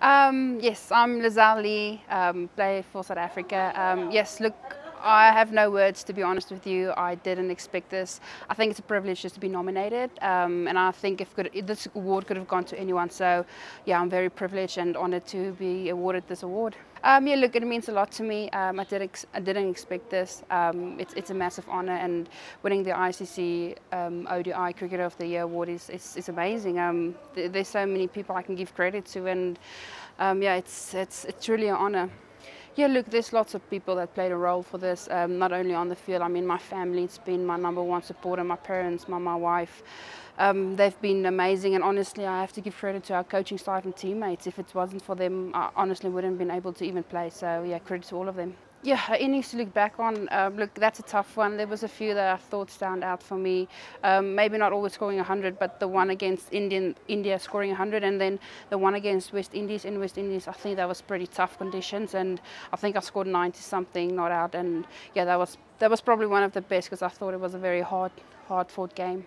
Um, yes, I'm Lizelle Lee, um, play for South Africa. Um, yes, look, I have no words to be honest with you. I didn't expect this. I think it's a privilege just to be nominated, um, and I think if, could, this award could have gone to anyone. So, yeah, I'm very privileged and honoured to be awarded this award. Um, yeah, look, it means a lot to me. Um, I, did I didn't expect this. Um, it's, it's a massive honour, and winning the ICC um, ODI Cricketer of the Year award is, is, is amazing. Um, th there's so many people I can give credit to, and yeah, it's, it's, it's truly an honour. Yeah, look, there's lots of people that played a role for this, um, not only on the field. I mean, my family, it's been my number one supporter, my parents, my, my wife. Um, they've been amazing, and honestly, I have to give credit to our coaching staff and teammates. If it wasn't for them, I honestly wouldn't have been able to even play. So, yeah, credit to all of them. Yeah, innings to look back on. Um, look, that's a tough one. There was a few that I thought stand out for me. Um, maybe not always scoring 100, but the one against Indian, India scoring 100, and then the one against West Indies in West Indies. I think that was pretty tough conditions, and I think I scored 90 something, not out. And yeah, that was that was probably one of the best because I thought it was a very hard, hard fought game.